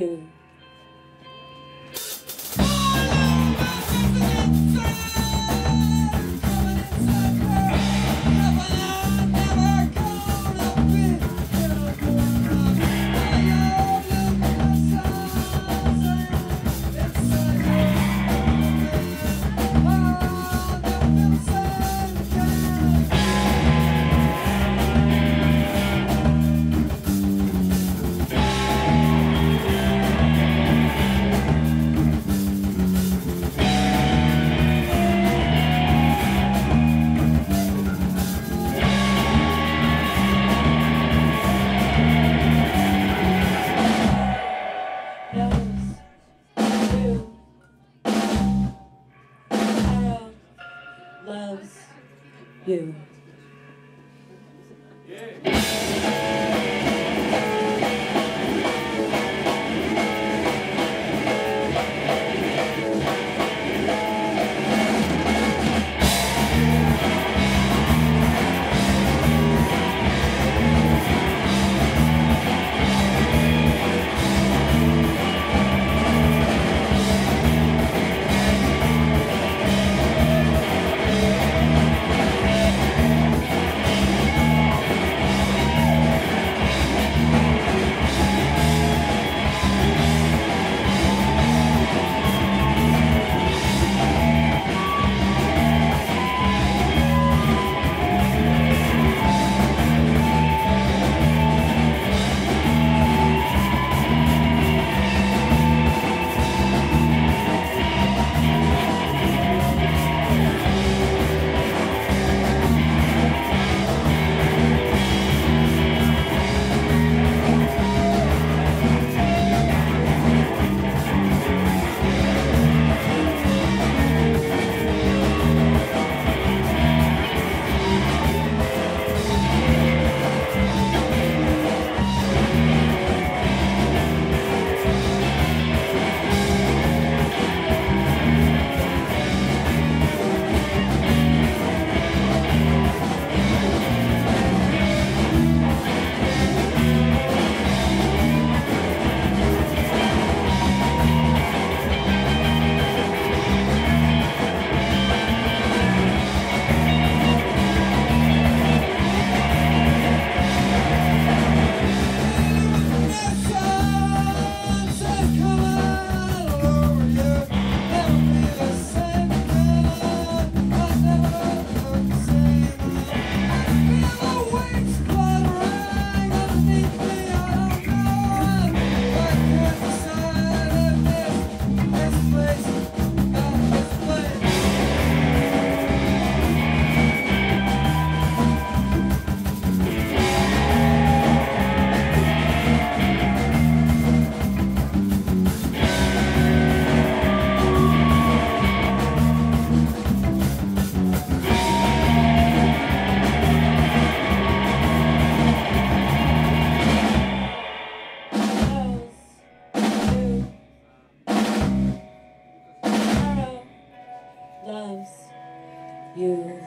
you. You. Loves you